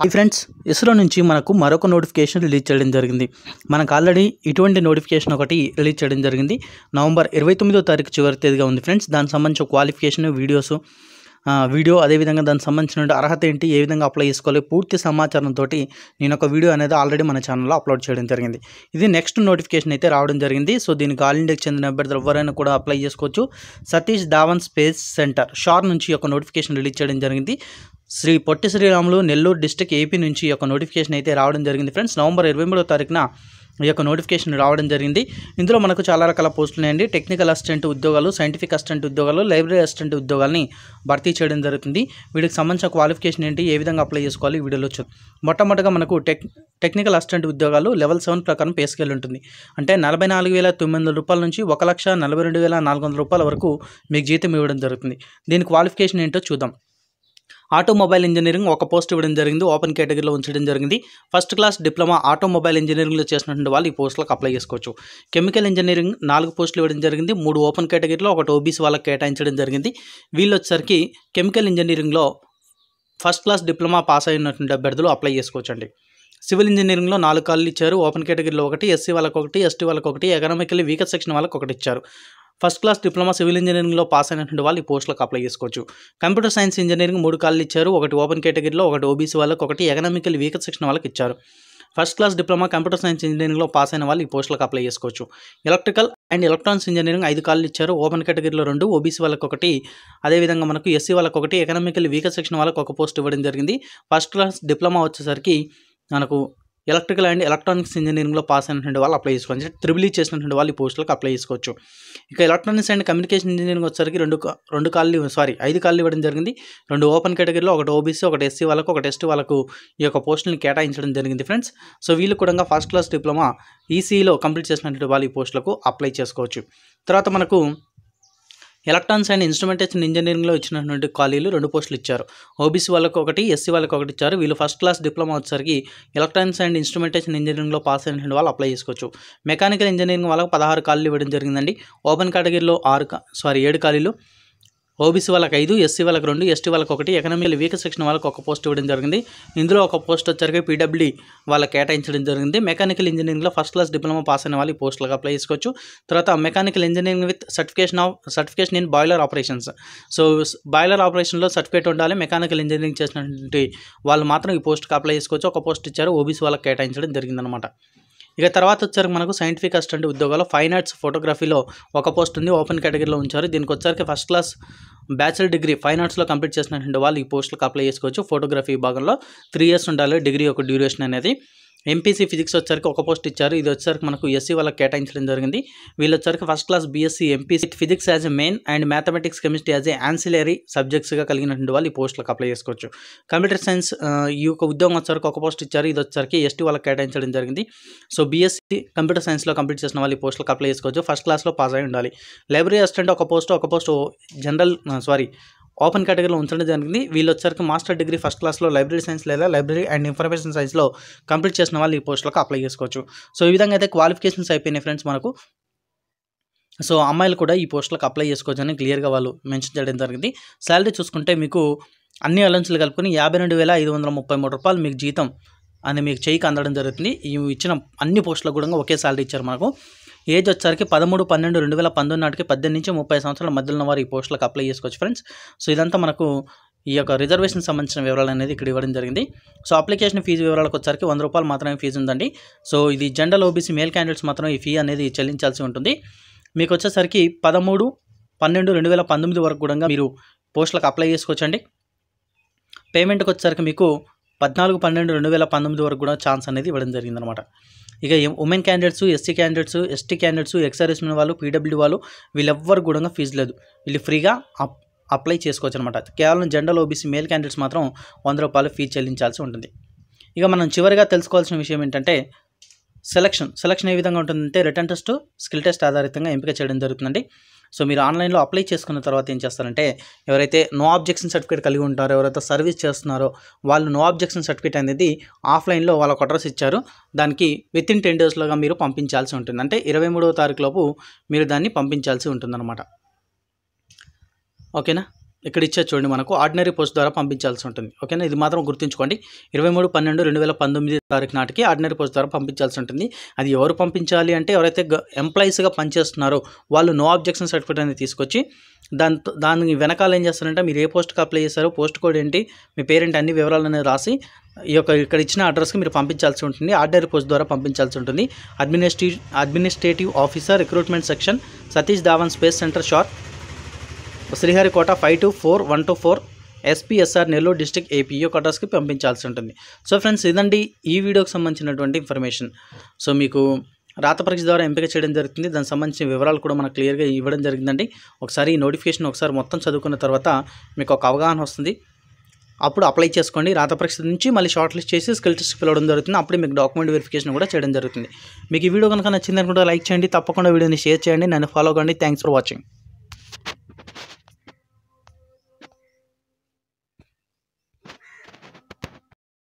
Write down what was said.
Hi friends ISRO నుంచి మనకు మరొక నోటిఫికేషన్ రిలీజ్ చేయడం జరిగింది. మనకు ఆల్రెడీ ఇటువంటి నోటిఫికేషన్ ఒకటి రిలీజ్ చేయడం జరిగింది. నవంబర్ ఇరవై తొమ్మిదో తారీఖు చివరి తేదీగా ఉంది ఫ్రెండ్స్ దానికి సంబంధించిన క్వాలిఫికేషన్ వీడియోస్ వీడియో అదేవిధంగా దానికి సంబంధించిన అర్హత ఏంటి ఏ విధంగా అప్లై చేసుకోవాలి పూర్తి సమాచారంతో నేను ఒక వీడియో అనేది ఆల్రెడీ మన ఛానల్లో అప్లోడ్ చేయడం జరిగింది. ఇది నెక్స్ట్ నోటిఫికేషన్ అయితే రావడం జరిగింది. సో దీనికి ఆల్ ఇండియాకి చెందిన అభ్యర్థులు ఎవరైనా కూడా అప్లై చేసుకోవచ్చు. సతీష్ ధావన్ స్పేస్ సెంటర్ షార్ నుంచి ఒక నోటిఫికేషన్ రిలీజ్ చేయడం జరిగింది. శ్రీ పొట్టి శ్రీరాములు నెల్లూరు డిస్టిక్ ఏపీ నుంచి ఒక నోటిఫికేషన్ అయితే రావడం జరిగింది. ఫ్రెండ్స్ నవంబర్ ఇరవై మూడో తారీఖున ఈ యొక్క నోటిఫికేషన్ రావడం జరిగింది. ఇందులో మనకు చాలా రకాల పోస్టులు ఉన్నాయండి. టెక్నికల్ అసిస్టెంట్ ఉద్యోగాలు సైంటిఫిక్ అసిస్టెంట్ ఉద్యోగాలు లైబ్రరీ అసిస్టెంట్ ఉద్యోగాలని భర్తీ చేయడం జరుగుతుంది. వీటికి సంబంధించిన క్వాలిఫికేషన్ ఏంటి ఏ విధంగా అప్లై చేసుకోవాలి వీడియోలో చూ మొట్టమొదటిగా మనకు టెక్ టెక్నికల్ అసిస్టెంట్ ఉద్యోగాలు లెవెల్ సెవెన్ ప్రకారం పే స్కేల్ ఉంటుంది. అంటే నలభై నాలుగు వేల తొమ్మిది వందల రూపాయల నుంచి ఒక లక్ష నలభై రెండు వేల నాలుగు వందల రూపాయల వరకు మీకు జీతం ఇవ్వడం జరుగుతుంది. దీని క్వాలిఫికేషన్ ఏంటో చూద్దాం. ఆటోమొబైల్ ఇంజనీరింగ్ ఒక పోస్ట్ ఇవ్వడం జరిగింది ఓపెన్ కేటగిరీలో ఉంచడం జరిగింది. ఫస్ట్ క్లాస్ డిప్లొమా ఆటోమొబైల్ ఇంజనీరింగ్లో చేసినటువంటి వాళ్ళు ఈ పోస్టులకు అప్లై చేసుకోవచ్చు. కెమికల్ ఇంజనీరింగ్ నాలుగు పోస్టులు ఇవ్వడం జరిగింది మూడు ఓపెన్ కేటగిరీలో ఒకటి ఓబీసీ వాళ్ళకి కేటాయించడం జరిగింది. వీళ్ళు వచ్చేసరికి కెమికల్ ఇంజనీరింగ్లో ఫస్ట్ క్లాస్ డిప్లొమా పాస్ అయినటువంటి అభ్యర్థులు అప్లై చేసుకోవచ్చండి. సివిల్ ఇంజనీరింగ్లో నాలుగు కాళ్ళు ఇచ్చారు ఓపెన్ కేటగిరీలో ఒకటి ఎస్సీ వాళ్ళకి ఒకటి ఎస్టీ వాళ్ళకి ఒకటి ఎకనామికల్లీ వీకర్ సెక్షన్ వాళ్ళకి ఒకటి ఇచ్చారు. ఫస్ట్ క్లాస్ డిప్లొమా సివిల్ ఇంజనీరింగ్లో పాస్ అయినటువంటి వాళ్ళు ఈ పోస్టులకు అప్లై చేసుకోవచ్చు. కంప్యూటర్ సైన్స్ ఇంజనీరింగ్ మూడు కాళ్ళు ఇచ్చారు ఒకటి ఓపెన్ కేటగిరీలో ఒకటి ఓబీసీ వాళ్ళకి ఒకటి ఎకనామికల్ వీకర్ సెక్షన్ వాళ్ళకి ఇచ్చారు. First class diploma computer science ఇంజనీరింగ్లో పాస్ అయిన వాళ్ళు ఈ పోస్టులకు అప్లై చేసుకోవచ్చు. ఎలక్ట్రికల్ అండ్ ఎలక్ట్రానిక్స్ ఇంజనీరింగ్ ఐదు కాళ్ళు ఇచ్చారు ఓపెన్ కేటగిరీలో రెండు ఓబీసీ వాళ్ళకి ఒకటి. అదేవిధంగా మనకు ఎస్సీ వాళ్ళకి ఒకటి ఎకనామికల్ వీకర్ సెక్షన్ వాళ్ళకి ఒక పోస్ట్ ఇవ్వడం జరిగింది. ఫస్ట్ క్లాస్ డిప్లొమా వచ్చేసరికి మనకు ఎలక్ట్రికల్ అండ్ ఎలక్ట్రానిక్స్ ఇంజనీరింగ్లో పాస్ అయినటువంటి వాళ్ళు అప్లై చేసుకోవచ్చు అంటే త్రిబుల్ ఈ చేసినటువంటి వాళ్ళు ఈ పోస్టులకు అప్లై చేసుకోవచ్చు. ఇక ఎలక్ట్రానిక్స్ అండ్ కమ్యూనికేషన్ ఇంజనీరింగ్ వచ్చేసరికి రెండు రెండు కాళ్ళు సారీ ఐదు కాళ్ళు ఇవ్వడం జరిగింది. రెండు ఓపెన్ కేటగిరీలో ఒకటి ఓబీసీ ఒకటి ఎస్సీ వాళ్ళకు ఒకటి ఎస్టీ వాళ్ళకు ఈ యొక్క పోస్టులను కేటాయించడం జరిగింది ఫ్రెండ్స్. సో వీళ్ళు కూడా ఫస్ట్ క్లాస్ డిప్లొమా ఈసీలో కంప్లీట్ చేసినటువంటి వాళ్ళు ఈ పోస్టులకు అప్లై చేసుకోవచ్చు. తర్వాత మనకు ఎలక్ట్రానిక్స్ అండ్ ఇన్స్ట్రుమెంటేషన్ ఇంజనీరింగ్లో ఇచ్చినటువంటి ఖాళీలు రెండు పోస్టులు ఇచ్చారు. ఓబీసీ వాళ్ళకి ఒకటి ఎస్సీ వాళ్ళకి ఒకటి ఇచ్చారు. వీళ్ళు ఫస్ట్ క్లాస్ డిప్లొమా వచ్చేసరికి ఎలక్ట్రానిక్స్ అండ్ ఇన్స్ట్రుమెంటేషన్ ఇంజనీరింగ్లో పాస్ అయినటువంటి వాళ్ళు అప్లై చేసుకోవచ్చు. మెకానికల్ ఇంజనీరింగ్ వాళ్ళకి పదహారు ఖాళీలు ఇవ్వడం జరిగిందండి. ఓపెన్ కేటగిరీలో ఆరు సారీ ఏడు ఖాళీలు. ఓబీసీ వాళ్ళకి ఐదు ఎస్సీ వాళ్ళకి రెండు ఎస్టీ వాళ్ళకి ఒకటి ఎకనామికల్ వీక సెక్షన్ వాళ్ళకి ఒక పోస్ట్ ఇవ్వడం జరిగింది. ఇందులో ఒక పోస్ట్ వచ్చరికి పీడబ్ల్యూ వాళ్ళకి కేటాయించడం జరిగింది. మెకానికల్ ఇంజనీరింగ్లో ఫస్ట్ క్లాస్ డిప్లొమా పాస్ అయిన వాళ్ళు ఈ పోస్టులకు అప్లై చేసుకోవచ్చు. తర్వాత mechanical engineering with certification of certification in boiler operations. So boiler ఆపరేషన్లో సర్టిఫికేట్ ఉండాలి. మెకానికల్ ఇంజనీరింగ్ చేసినటువంటి వాళ్ళు మాత్రం ఈ పోస్ట్కి అప్లై చేసుకోవచ్చు. ఒక పోస్ట్ ఇచ్చారు. ఓబీసీ వాళ్ళకి కేటాయించడం జరిగిందనమాట. ఇక తర్వాత వచ్చరికి మనకు సైంటిఫిక్ అసిస్టెంట్ ఉద్యోగాలు ఫైన్ ఆర్ట్స్ ఫోటోగ్రఫీలో ఒక పోస్ట్ ఉంది ఓపెన్ కేటగిరీలో ఉంచారు. దీనికి వచ్చరికి first class bachelor degree fine ఆర్ట్స్లో complete చేసినటువంటి వాళ్ళు ఈ పోస్టులకు అప్లై చేసుకోవచ్చు. ఫోటోగ్రఫీ విభాగంలో త్రీ ఇయర్స్ ఉండాలి డిగ్రీ ఒక డ్యూరేషన్ అనేది. ఎంపీసీ ఫిజిక్స్ వచ్చరికి ఒక పోస్ట్ ఇచ్చారు. ఇది వచ్చరికి మనకు ఎస్సీ వాళ్ళకి కేటాయించడం జరిగింది. వీళ్ళు వచ్చరికి first class BSc MPC physics as a main and mathematics chemistry as a ancillary సబ్జెక్ట్స్గా కలిగినటువంటి వాళ్ళు ఈ పోస్టులకు అప్లై చేసుకోవచ్చు. కంప్యూటర్ సైన్స్ ఈ యొక్క ఉద్యోగం వచ్చరికి ఒక పోస్ట్ ఇచ్చారు. ఇది వచ్చరికి ఎస్టీ వాళ్ళకి కేటాయించడం జరిగింది. సో బీఎస్సీ కంప్యూటర్ సైన్స్లో కంప్లీట్ చేసిన వాళ్ళు ఈ పోస్టులకు అప్లై చేసుకోవచ్చు. ఫస్ట్ క్లాస్లో పాస్ అయి ఉండాలి. లైబ్రరీ అసిస్టెంట్ ఒక పోస్ట్ ఒక పోస్ట్ జనరల్ సారీ ఓపెన్ కేటగిరీలో ఉంచడం జరిగింది. వీళ్ళు వచ్చరికి మాస్టర్ డిగ్రీ ఫస్ట్ క్లాస్లో లైబ్రరీ సైన్స్ లేదా లైబ్రరీ అండ్ ఇన్ఫర్మేషన్ సైన్స్లో కంప్లీట్ చేసిన వాళ్ళు ఈ పోస్టులకు అప్లై చేసుకోవచ్చు. సో ఈ విధంగా అయితే క్వాలిఫికేషన్స్ అయిపోయినాయి ఫ్రెండ్స్ మనకు. సో అమ్మాయిలు కూడా ఈ పోస్టులకు అప్లై చేసుకోవచ్చని క్లియర్గా వాళ్ళు మెన్షన్ చేయడం జరిగింది. శాలరీ చూసుకుంటే మీకు అన్ని అలవెన్స్లు కలుపుకొని యాభై రెండు వేల ఐదు వందల ముప్పై మూడు రూపాయలు మీకు జీతం అని మీకు చేయికి అందడం జరుగుతుంది. ఇచ్చిన అన్ని పోస్టులకు కూడా ఒకే శాలరీ ఇచ్చారు మనకు. ఏజ్ వచ్చరికి పదమూడు పన్నెండు రెండు వేల పంతొమ్మిది నాటికి పద్దెనిమిది నుంచి ముప్పై సంవత్సరాల మధ్యలో వారు ఈ పోస్టులకు అప్లై చేసుకోవచ్చు ఫ్రెండ్స్. సో ఇదంతా మనకు ఈ యొక్క రిజర్వేషన్ సంబంధించిన వివరాలు అనేది ఇక్కడ ఇవ్వడం జరిగింది. సో అప్లికేషన్ ఫీజు వివరాలకు వచ్చరికి వంద రూపాయలు మాత్రమే ఫీజు ఉందండి. సో ఇది జనరల్ ఓబీసీ మేల్ క్యాండిడేట్స్ మాత్రం ఈ ఫీ అనేది చెల్లించాల్సి ఉంటుంది. మీకు వచ్చేసరికి పదమూడు పన్నెండు రెండు వేల పంతొమ్మిది వరకు కూడా మీరు పోస్టులకు అప్లై చేసుకోవచ్చండి. పేమెంట్కి వచ్చేసరికి మీకు పద్నాలుగు పన్నెండు రెండు వేల పంతొమ్మిది వరకు కూడా ఛాన్స్ అనేది ఇవ్వడం జరిగిందనమాట ఇక women candidates SC candidates ST candidates ex servicemen వాళ్ళు పీడబ్ల్యూ వాళ్ళు వీళ్ళెవ్వరు కూడా ఫీజు లేదు. వీళ్ళు ఫ్రీగా అప్ అప్లై చేసుకోవచ్చు అనమాట కేవలం జనరల్ ఓబీసీ మేల్ క్యాండిడేట్స్ మాత్రం వంద రూపాయలు ఫీజు చెల్లించాల్సి ఉంటుంది. ఇక మనం చివరిగా తెలుసుకోవాల్సిన విషయం ఏంటంటే సెలక్షన్ సెలక్షన్ ఏ విధంగా ఉంటుందంటే రిటర్న్ టెస్ట్ స్కిల్ టెస్ట్ ఆధారితంగా ఎంపిక చేయడం జరుగుతుందండి. సో మీరు ఆన్లైన్లో అప్లై చేసుకున్న తర్వాత ఏం చేస్తారంటే ఎవరైతే నో ఆబ్జెక్షన్ సర్టిఫికేట్ కలిగి ఉంటారో ఎవరైతే సర్వీస్ చేస్తున్నారో వాళ్ళు నో ఆబ్జెక్షన్ సర్టిఫికేట్ అనేది ఆఫ్లైన్లో వాళ్ళకు అడ్రస్ ఇచ్చారు. దానికి విత్ ఇన్ టెన్ డేస్లోగా మీరు పంపించాల్సి ఉంటుంది. అంటే ఇరవై మూడవ తారీఖులోపు మీరు దాన్ని పంపించాల్సి ఉంటుందన్నమాట. ఓకేనా? ఇక్కడ ఇచ్చే చూడండి మనకు ఆర్డినరీ పోస్ట్ ద్వారా పంపించాల్సి ఉంటుంది. ఓకేనా? ఇది మాత్రం గుర్తుంచుకోండి. ఇరవై మూడు పన్నెండు రెండు వేల పంతొమ్మిది తారీఖు నాటికి ఆర్డినరీ పోస్ట్ ద్వారా పంపించాల్సి ఉంటుంది. అది ఎవరు పంపించాలి అంటే ఎవరైతే ఎంప్లాయీస్గా పనిచేస్తున్నారో వాళ్ళు నో అబ్జెక్షన్ సర్టిఫికేట్ అనేది తీసుకొచ్చి దాంతో దాని వెనకాల ఏం చేస్తారంటే మీరు ఏ పోస్ట్కి అప్లై చేశారో పోస్ట్ కోడ్ ఏంటి మీ పేరెంట్ అన్ని వివరాలు అనేది రాసి ఈ యొక్క ఇక్కడ ఇచ్చిన అడ్రస్కి మీరు పంపించాల్సి ఉంటుంది. ఆర్డినరీ పోస్ట్ ద్వారా పంపించాల్సి ఉంటుంది. Administrative administrative officer recruitment section Satish Dhawan space centre SHAR. Sriharikota five two four one two four SPSR Nellore district APO ఈ పంపించాల్సి ఉంటుంది. సో ఫ్రెండ్స్ ఇదండి ఈ వీడియోకి సంబంధించినటువంటి ఇన్ఫర్మేషన్. సో మీకు రాత పరీక్ష ద్వారా ఎంపిక చేయడం జరుగుతుంది. దానికి సంబంధించిన వివరాలు కూడా మనకు క్లియర్గా ఇవ్వడం జరిగిందండి. ఒకసారి ఈ నోటిఫికేషన్ ఒకసారి మొత్తం చదువుకున్న తర్వాత మీకు ఒక అవగాహన వస్తుంది. అప్పుడు అప్లై చేసుకోండి. రాత పరీక్ష నుంచి మళ్ళీ షార్ట్ లిస్ట్ చేసి స్కిల్ టెస్ట్ పిలవడం జరుగుతుంది. అప్పుడు మీకు డాక్యుమెంట్ వెరిఫికేషన్ కూడా చేయడం జరుగుతుంది. మీకు ఈ వీడియో కనుక నచ్చింది అనుకుంటే లైక్ చేయండి. తప్పకుండా వీడియోని షేర్ చేయండి. నన్ను ఫాలో కండి. Thanks for watching.